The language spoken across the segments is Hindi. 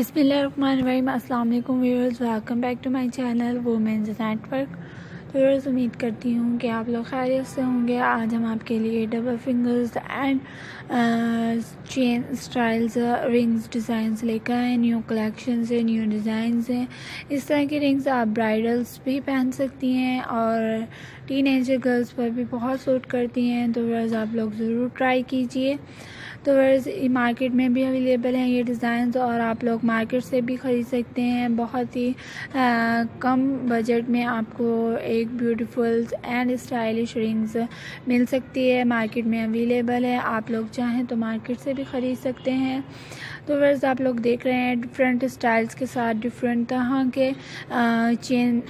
बिसमीम वालेकुम viewers, welcome back to my channel women's network. तो व्यूअर्स, उम्मीद करती हूँ कि आप लोग खैरियत से होंगे। आज हम आपके लिए double fingers and chain styles rings designs लेकर आए न्यू कलेक्शन से न्यू डिज़ाइंस हैं। इस तरह की रिंग्स आप ब्राइडल्स भी पहन सकती हैं और टीन गर्ल्स पर भी बहुत सूट करती हैं। तो व्यूअर्स, आप लोग ज़रूर ट्राई कीजिए। तो वर्स मार्केट में भी अवेलेबल हैं ये डिज़ाइन और आप लोग मार्केट से भी ख़रीद सकते हैं। बहुत ही आ, कम बजट में आपको एक ब्यूटीफुल एंड स्टाइलिश रिंग्स मिल सकती है। मार्केट में अवेलेबल है। आप लोग चाहें तो मार्केट से भी ख़रीद सकते हैं। तो वर्स आप लोग देख रहे हैं डिफरेंट स्टाइल्स के साथ डिफरेंट तरह के चेन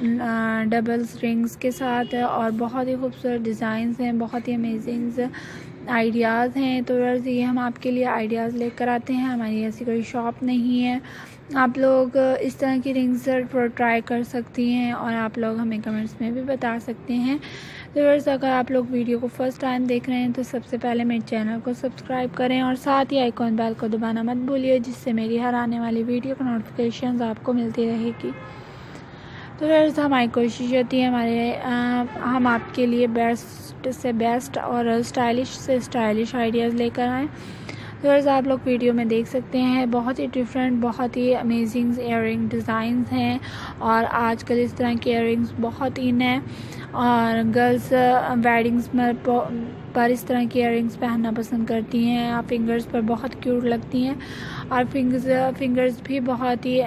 डबल्स रिंग्स के साथ और बहुत ही खूबसूरत डिज़ाइंस हैं। बहुत ही अमेजिंग आइडियाज़ हैं तो वर्स ये हम आपके लिए आइडियाज़ लेकर आते हैं। हमारी ऐसी कोई शॉप नहीं है। आप लोग, इस तरह की रिंग्स ट्राई कर सकती हैं और आप लोग हमें कमेंट्स में भी बता सकते हैं। तो वर्स अगर आप लोग वीडियो को फ़र्स्ट टाइम देख रहे हैं तो सबसे पहले मेरे चैनल को सब्सक्राइब करें और साथ ही आइकॉन बेल को दबाना मत भूलिए, जिससे मेरी हर आने वाली वीडियो की नोटिफिकेशन आपको मिलती रहेगी। तो वर्स हमारी कोशिश होती है हमारे आ, हम आपके लिए बेस्ट से बेस्ट और स्टाइलिश से स्टाइलिश आइडियाज़ लेकर आएँ। व्यूअर्स आप लोग वीडियो में देख सकते हैं बहुत ही डिफरेंट बहुत ही अमेजिंग इयर डिज़ाइन हैं और आजकल इस तरह के इयर बहुत इन है और गर्ल्स वेडिंग्स में पर इस तरह की इयर पहनना पसंद करती हैं। आप फिंगर्स पर बहुत क्यूट लगती हैं। और फिंगर्स फिंगर्स भी बहुत ही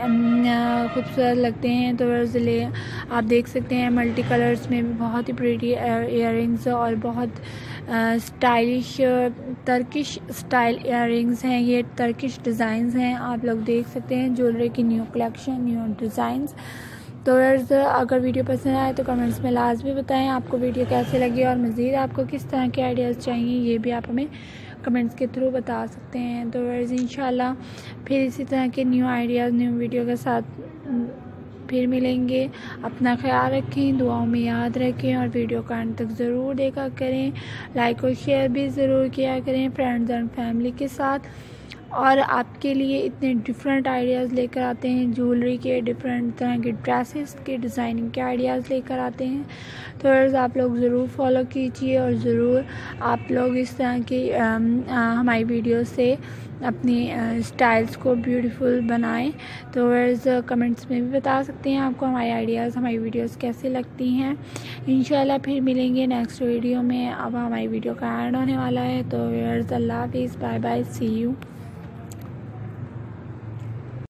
खूबसूरत लगते हैं। तो ले आप देख सकते हैं मल्टी कलर्स में भी बहुत ही प्रीटी इयर और बहुत स्टाइलिश तर्किश स्टाइल इयर हैं। ये तर्किश डिज़ाइंस हैं। आप लोग देख सकते हैं ज्वेलरी की न्यू कलेक्शन न्यू डिज़ाइंस तो अगर वीडियो पसंद आए तो कमेंट्स में लाजमी बताएँ, आपको वीडियो कैसे लगी और मज़ीद आपको किस तरह के आइडियाज़ चाहिए, ये भी आप हमें कमेंट्स के थ्रू बता सकते हैं। तो वर्ज इन फिर इसी तरह के न्यू आइडियाज़ न्यू वीडियो के साथ फिर मिलेंगे। अपना ख्याल रखें, दुआओं में याद रखें और वीडियो का अंत तक ज़रूर देखा करें। लाइक और शेयर भी ज़रूर किया करें फ्रेंड्स एंड फैमिली के साथ। और आपके लिए इतने डिफरेंट आइडियाज़ लेकर आते हैं ज्वेलरी के डिफरेंट तरह के ड्रेसेस के डिज़ाइनिंग के आइडियाज़ लेकर आते हैं। तो आप लोग ज़रूर फॉलो कीजिए और ज़रूर आप लोग इस तरह की हमारी वीडियो से अपनी स्टाइल्स को ब्यूटीफुल बनाएँ। तो वर्स कमेंट्स में भी बता सकते हैं आपको हमारे आइडियाज़ हमारी वीडियोस कैसे लगती हैं। इन फिर मिलेंगे नेक्स्ट वीडियो में। अब हमारी वीडियो का एंड होने वाला है। तो वर्स अल्लाह हाफिज़ बाय बाय सी यू